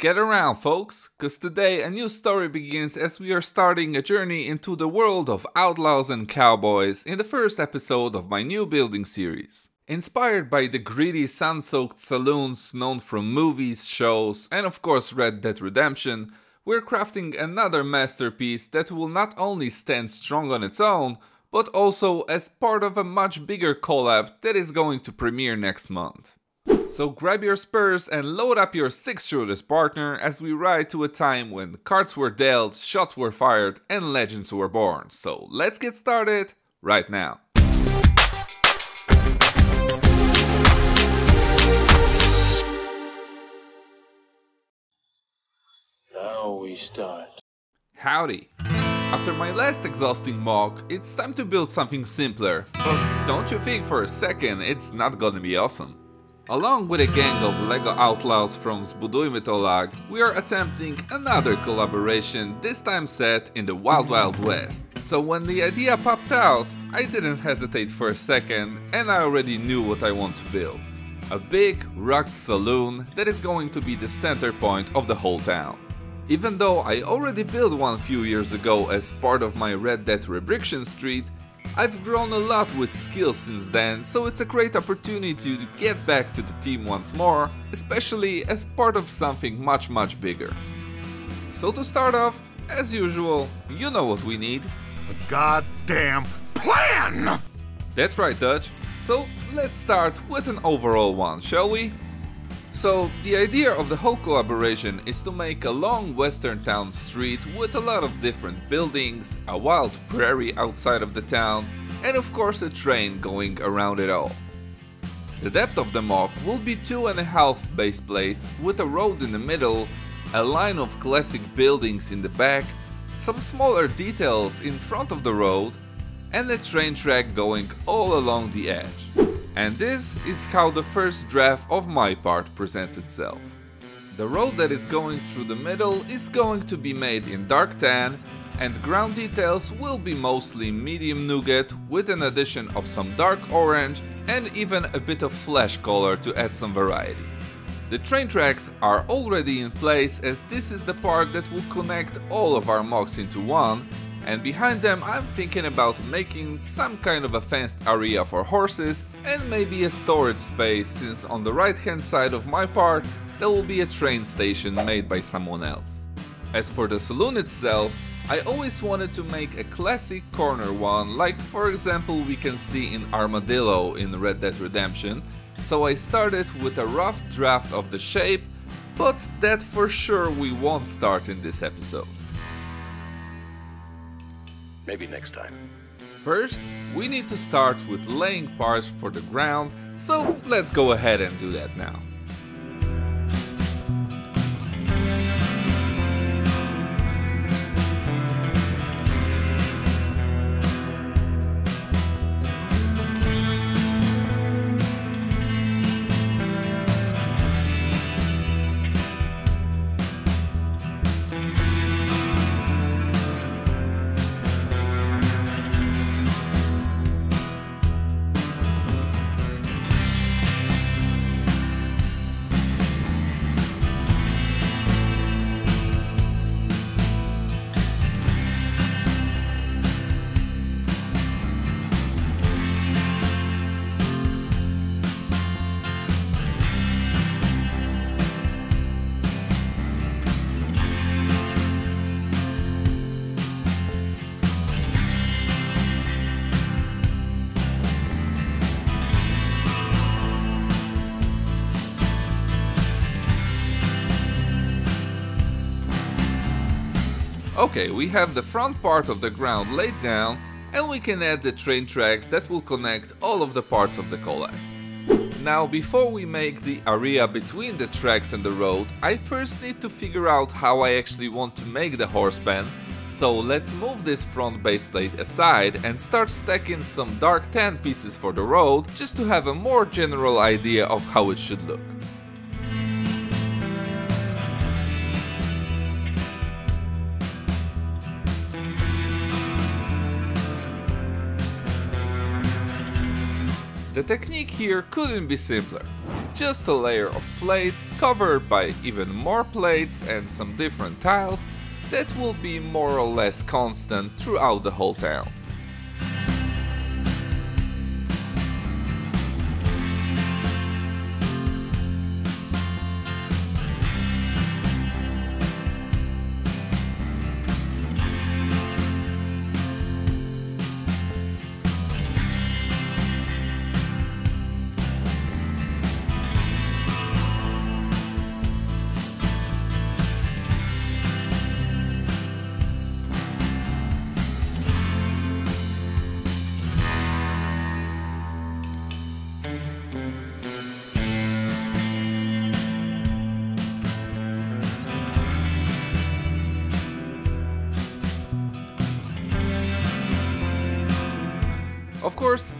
Get around, folks, cause today a new story begins as we are starting a journey into the world of outlaws and cowboys in the first episode of my new building series. Inspired by the gritty sun-soaked saloons known from movies, shows, and of course Red Dead Redemption, we're crafting another masterpiece that will not only stand strong on its own, but also as part of a much bigger collab that is going to premiere next month. So grab your spurs and load up your six shooters partner as we ride to a time when cards were dealt, shots were fired, and legends were born. So let's get started right now. Now we start. Howdy! After my last exhausting MOC, it's time to build something simpler. But don't you think for a second it's not gonna be awesome. Along with a gang of LEGO Outlaws from Zbudujmy to LUG, we are attempting another collaboration, this time set in the Wild Wild West. So when the idea popped out, I didn't hesitate for a second and I already knew what I want to build. A big, rugged saloon that is going to be the center point of the whole town. Even though I already built one few years ago as part of my Red Dead Redemption Street, I've grown a lot with skills since then, so it's a great opportunity to get back to the team once more, especially as part of something much much bigger. So to start off, as usual, you know what we need. A goddamn plan! That's right Dutch, so let's start with an overall one, shall we? So, the idea of the whole collaboration is to make a long western town street with a lot of different buildings, a wild prairie outside of the town, and of course a train going around it all. The depth of the MOC will be two and a half base plates with a road in the middle, a line of classic buildings in the back, some smaller details in front of the road, and a train track going all along the edge. And this is how the first draft of my part presents itself. The road that is going through the middle is going to be made in dark tan and ground details will be mostly medium nougat with an addition of some dark orange and even a bit of flesh color to add some variety. The train tracks are already in place as this is the part that will connect all of our MOCs into one and behind them I'm thinking about making some kind of a fenced area for horses and maybe a storage space since on the right hand side of my part there will be a train station made by someone else. As for the saloon itself, I always wanted to make a classic corner one like for example we can see in Armadillo in Red Dead Redemption, so I started with a rough draft of the shape, but that for sure we won't start in this episode. Maybe next time. First, we need to start with laying parts for the ground, so let's go ahead and do that now. Okay, we have the front part of the ground laid down and we can add the train tracks that will connect all of the parts of the collab. Now before we make the area between the tracks and the road, I first need to figure out how I actually want to make the horse pen, so let's move this front base plate aside and start stacking some dark tan pieces for the road just to have a more general idea of how it should look. The technique here couldn't be simpler. just a layer of plates covered by even more plates and some different tiles that will be more or less constant throughout the whole town.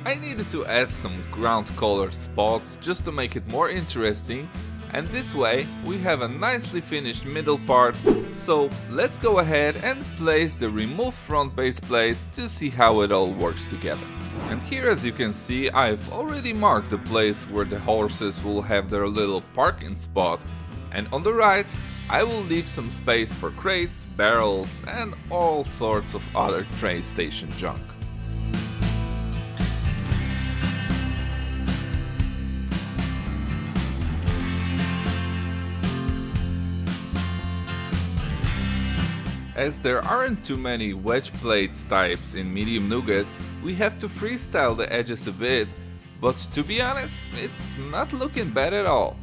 I needed to add some ground color spots just to make it more interesting and this way we have a nicely finished middle part, so let's go ahead and place the remove front base plate to see how it all works together. And here as you can see I've already marked the place where the horses will have their little parking spot and on the right I will leave some space for crates, barrels and all sorts of other train station junk. As there aren't too many wedge plates types in Medium Nougat, we have to freestyle the edges a bit, but to be honest, it's not looking bad at all.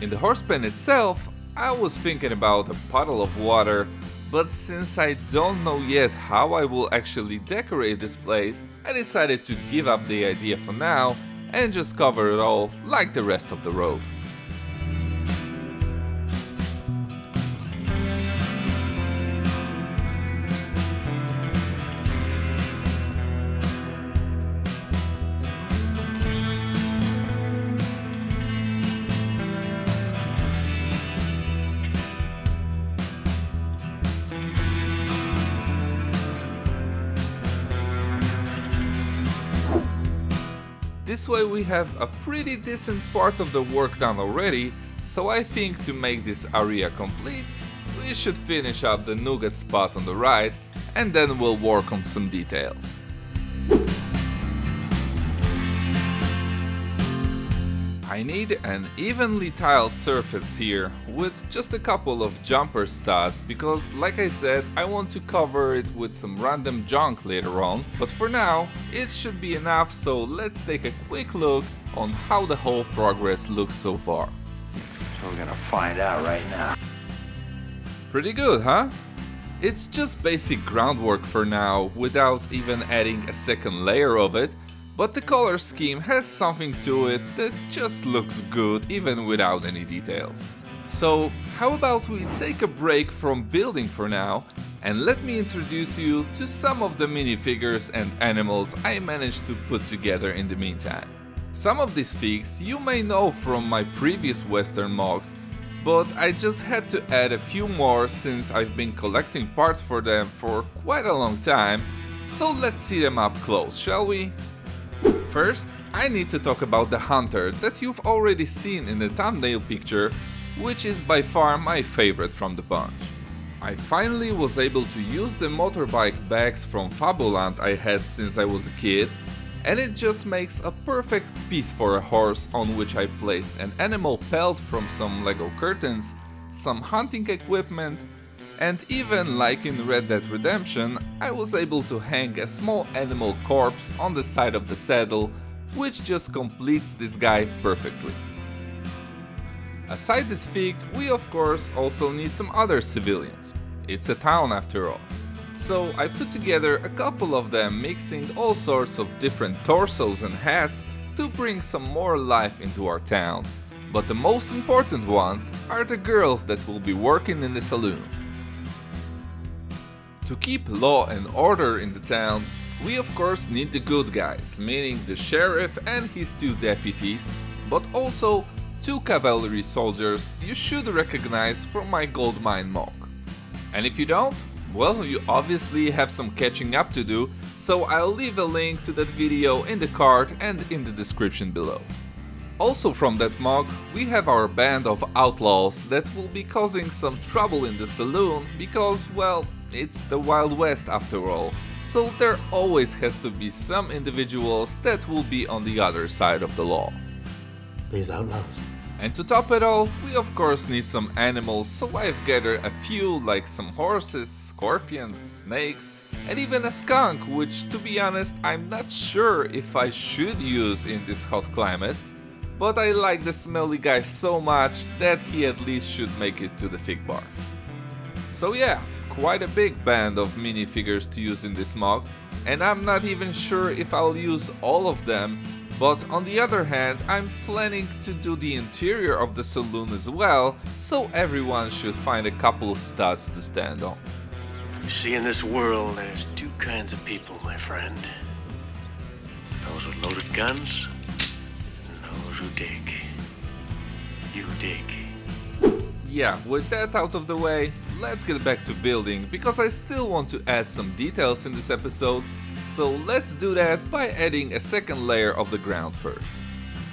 In the horse pen itself, I was thinking about a puddle of water, but since I don't know yet how I will actually decorate this place, I decided to give up the idea for now and just cover it all like the rest of the road. This way we have a pretty decent part of the work done already, so I think to make this area complete, we should finish up the nougat spot on the right and then we'll work on some details. I need an evenly tiled surface here with just a couple of jumper studs because like I said I want to cover it with some random junk later on but for now it should be enough so let's take a quick look on how the whole progress looks so far. So we're gonna find out right now. Pretty good huh? It's just basic groundwork for now without even adding a second layer of it but the color scheme has something to it that just looks good even without any details. So how about we take a break from building for now and let me introduce you to some of the minifigures and animals I managed to put together in the meantime. Some of these figs you may know from my previous western MOCs, but I just had to add a few more since I've been collecting parts for them for quite a long time, so let's see them up close, shall we? First, I need to talk about the Hunter that you've already seen in the thumbnail picture, which is by far my favorite from the bunch. I finally was able to use the motorbike bags from Fabuland I had since I was a kid, and it just makes a perfect piece for a horse on which I placed an animal pelt from some Lego curtains, some hunting equipment, and even like in Red Dead Redemption, I was able to hang a small animal corpse on the side of the saddle, which just completes this guy perfectly. Aside this fig, we of course also need some other civilians. It's a town after all. So I put together a couple of them mixing all sorts of different torsos and hats to bring some more life into our town. But the most important ones are the girls that will be working in the saloon. To keep law and order in the town, we of course need the good guys, meaning the sheriff and his two deputies, but also two cavalry soldiers you should recognize from my gold mine MOC. And if you don't, well, you obviously have some catching up to do, so I'll leave a link to that video in the card and in the description below. Also from that mug, we have our band of outlaws that will be causing some trouble in the saloon because, well, it's the Wild West after all, so there always has to be some individuals that will be on the other side of the law. These outlaws. And to top it all, we of course need some animals, so I've gathered a few like some horses, scorpions, snakes, and even a skunk, which to be honest I'm not sure if I should use in this hot climate, but I like the smelly guy so much that he at least should make it to the fig bar. So yeah, quite a big band of minifigures to use in this mug, and I'm not even sure if I'll use all of them, but on the other hand, I'm planning to do the interior of the saloon as well, so everyone should find a couple of studs to stand on. You see, in this world, there's two kinds of people, my friend. Those with loaded guns, and those who dig. You dig. Yeah, with that out of the way, let's get back to building, because I still want to add some details in this episode, so let's do that by adding a second layer of the ground first.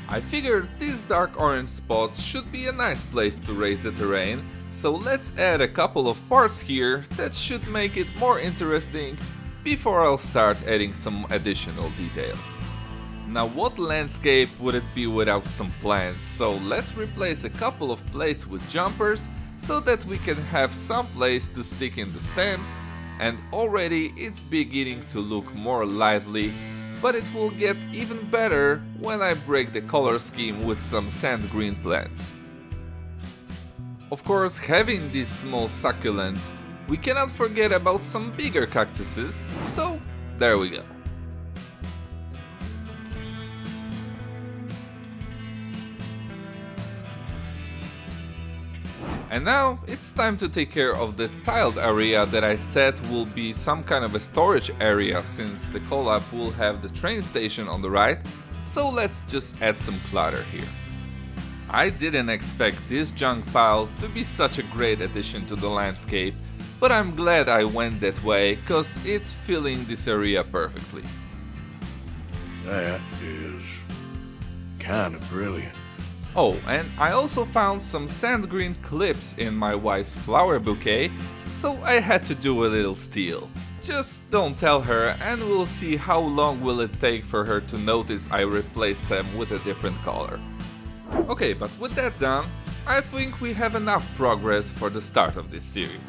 I figured these dark orange spots should be a nice place to raise the terrain, so let's add a couple of parts here that should make it more interesting before I'll start adding some additional details. Now what landscape would it be without some plants, so let's replace a couple of plates with jumpers so that we can have some place to stick in the stems and already it's beginning to look more lively, but it will get even better when I break the color scheme with some sand green plants. Of course, having these small succulents, we cannot forget about some bigger cactuses, so there we go. And now it's time to take care of the tiled area that I said will be some kind of a storage area since the collab will have the train station on the right, so let's just add some clutter here. I didn't expect these junk piles to be such a great addition to the landscape, but I'm glad I went that way cause it's filling this area perfectly. That is kind of brilliant. Oh, and I also found some sand green clips in my wife's flower bouquet, so I had to do a little steal. Just don't tell her and we'll see how long will it take for her to notice I replaced them with a different color. Okay, but with that done, I think we have enough progress for the start of this series.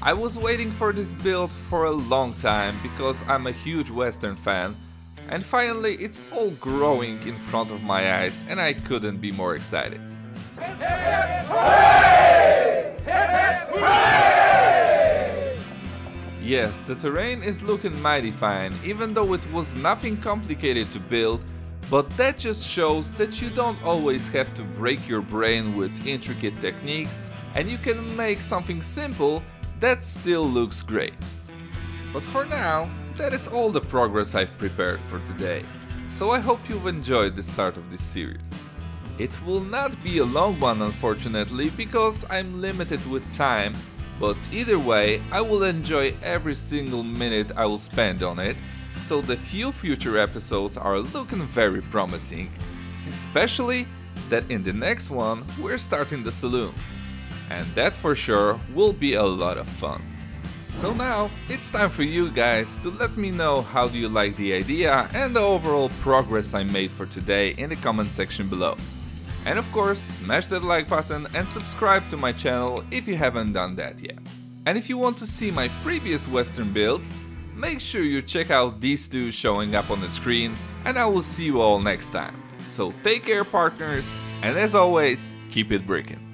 I was waiting for this build for a long time because I'm a huge western fan and finally, it's all growing in front of my eyes and I couldn't be more excited. Yes, the terrain is looking mighty fine, even though it was nothing complicated to build, but that just shows that you don't always have to break your brain with intricate techniques and you can make something simple that still looks great. But for now, that is all the progress I've prepared for today, so I hope you've enjoyed the start of this series. It will not be a long one unfortunately because I'm limited with time, but either way I will enjoy every single minute I will spend on it, so the few future episodes are looking very promising, especially that in the next one we're starting the saloon. And that for sure will be a lot of fun. So now, it's time for you guys to let me know how do you like the idea and the overall progress I made for today in the comment section below. And of course, smash that like button and subscribe to my channel if you haven't done that yet. And if you want to see my previous western builds, make sure you check out these two showing up on the screen and I will see you all next time. So take care partners, and as always, keep it bricking.